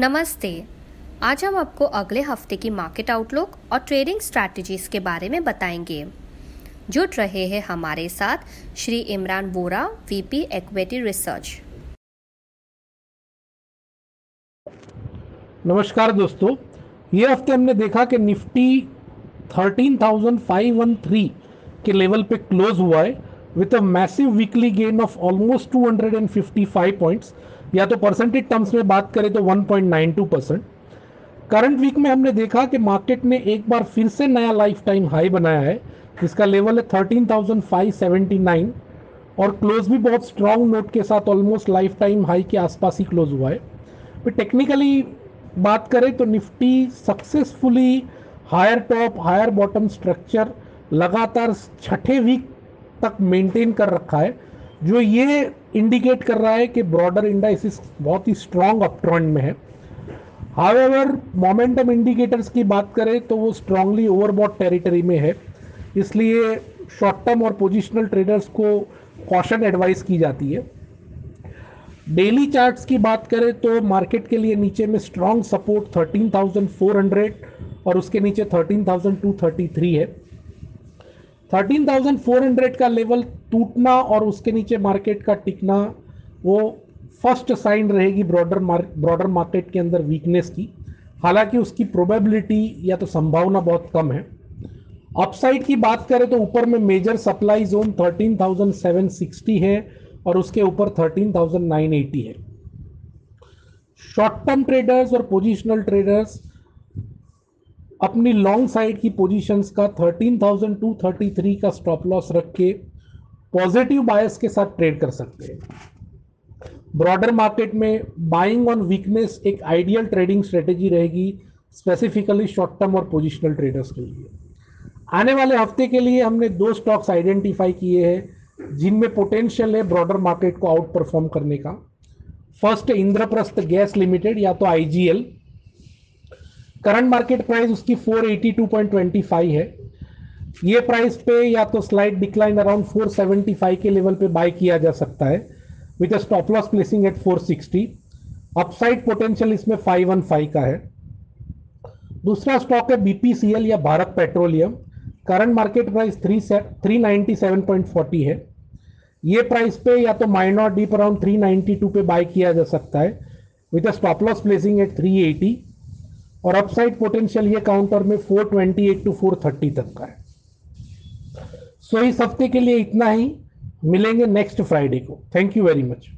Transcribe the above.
नमस्ते। आज हम आपको अगले हफ़्ते की मार्केट आउटलुक और ट्रेडिंग स्ट्रैटेजीज के बारे में बताएँगे। जुट रहे हैं हमारे साथ Shri Imran Bora VP equity research नमस्कार दोस्तों। ये हफ़्ते हमने देखा कि निफ्टी 13,513 के लेवल पे क्लोज हुआ है with a massive weekly gain of almost 255 points या तो परसेंटेज टर्म्स में बात करें तो 1.92 परसेंट करंट वीक में हमने देखा कि मार्केट ने एक बार फिर से नया लाइफ टाइम हाई बनाया है जिसका लेवल है 13,579 और क्लोज भी बहुत स्ट्रॉन्ग नोट के साथ ऑलमोस्ट लाइफ टाइम हाई के आसपास ही क्लोज हुआ है। फिर टेक्निकली बात करें तो Nifty successfully higher top higher bottom structure लगातार छठे वीक तक मेंटेन कर रखा है। जो ये इंडिकेट कर रहा है कि ब्रॉडर इंडाइसिस बहुत ही स्ट्रांग अपट्रेंड में है। हावेवर मोमेंटम इंडिकेटर्स की बात करें तो वो स्ट्रांगली ओवरबॉट टेरिटरी में है। इसलिए शॉर्ट टर्म और पोजिशनल ट्रेडर्स को कॉशन एडवाइस की जाती है। डेली चार्ट्स की बात करें तो मार्केट के लिए नीचे में स्ट्रांग सपोर्ट 13,400 और उसके नीचे 13,233 है। 13,400 का लेवल टूटना और उसके नीचे मार्केट का टिकना वो फ़र्स्ट साइन रहेगी ब्रॉडर ब्रॉडर मार्केट के अंदर वीकनेस की। हालाँकि उसकी प्रोबेबिलिटी या तो संभावना बहुत कम है। अपसाइड की बात करें तो ऊपर में मेजर सप्लाई जोन 13,760 है और उसके ऊपर 13,980 है। शॉर्ट टर्म ट्रेडर्स और पोजिशनल ट्रेडर्स अपनी लॉन्ग साइड की पोजीशंस का 13,233 का स्टॉप लॉस रख के पॉजिटिव बायस के साथ ट्रेड कर सकते हैं। ब्रॉडर मार्केट में बाइंग ऑन वीकनेस एक आइडियल ट्रेडिंग स्ट्रेटेजी रहेगी स्पेसिफिकली शॉर्ट टर्म और पोजिशनल ट्रेडर्स के लिए। आने वाले हफ़्ते के लिए हमने दो स्टॉक्स आइडेंटिफाई किए हैं जिनमें पोटेंशियल है ब्रॉडर मार्केट को आउट परफॉर्म करने का। फ़र्स्ट इंद्रप्रस्थ गैस लिमिटेड या तो आईजीएल करंट मार्केट प्राइस उसकी 482.25 है। ये प्राइस पे या तो स्लाइड डिक्लाइन अराउंड 475 के लेवल पे बाय किया जा सकता है with stop loss placing at 460 upside potential इसमें 515 का है। दूसरा स्टॉक है बीपीसीएल या Bharat petroleum. Current market price three three ninety seven point forty है। ये प्राइस पे या तो माइनॉर डीप अराउंड 392 पे बाय किया जा सकता है with stop loss placing at 380 और अपसाइड पोटेंशियल ये काउंटर में 428 टू 430 तक का है। सो इस हफ़्ते के लिए इतना ही। मिलेंगे नेक्स्ट फ्राइडे को। Thank you very much